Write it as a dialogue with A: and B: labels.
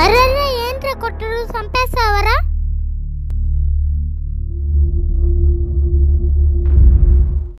A: ಅರಣ್ಯ ಯಂತ್ರ ಕೊಟ್ಟರು ಸಂಪಾಸ ಅವರ